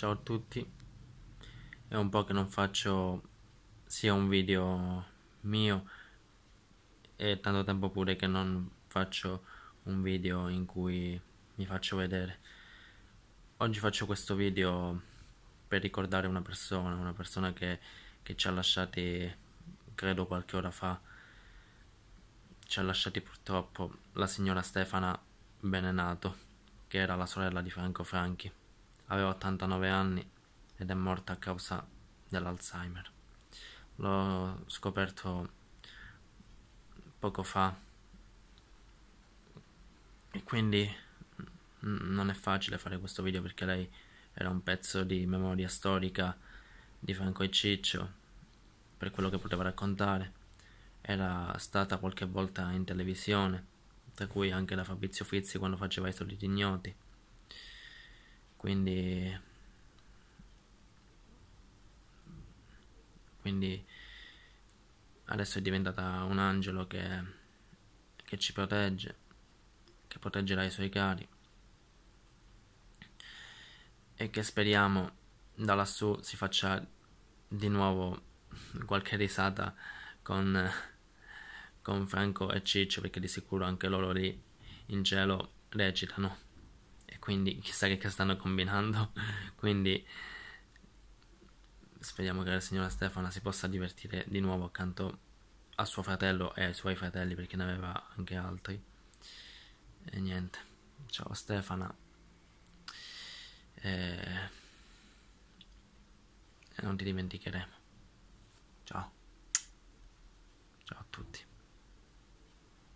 Ciao a tutti, è un po' che non faccio sia un video mio e tanto tempo pure che non faccio un video in cui mi faccio vedere. Oggi faccio questo video per ricordare una persona, una persona che, che ci ha lasciati credo qualche ora fa. Ci ha lasciati purtroppo la signora Stefana Benenato, che era la sorella di Franco Franchi aveva 89 anni ed è morta a causa dell'Alzheimer. L'ho scoperto poco fa e quindi non è facile fare questo video perché lei era un pezzo di memoria storica di Franco e Ciccio per quello che poteva raccontare. Era stata qualche volta in televisione, tra cui anche da Fabrizio Fizzi quando faceva i soliti ignoti quindi quindi adesso è diventata un angelo che, che ci protegge che proteggerà i suoi cari. E che speriamo da lassù si faccia di nuovo qualche risata con, con Franco e Ciccio perché di sicuro anche loro lì in cielo recitano quindi chissà che stanno combinando. Quindi speriamo che la signora Stefana si possa divertire di nuovo accanto a suo fratello e ai suoi fratelli perché ne aveva anche altri. E niente. Ciao Stefana. E, e non ti dimenticheremo. Ciao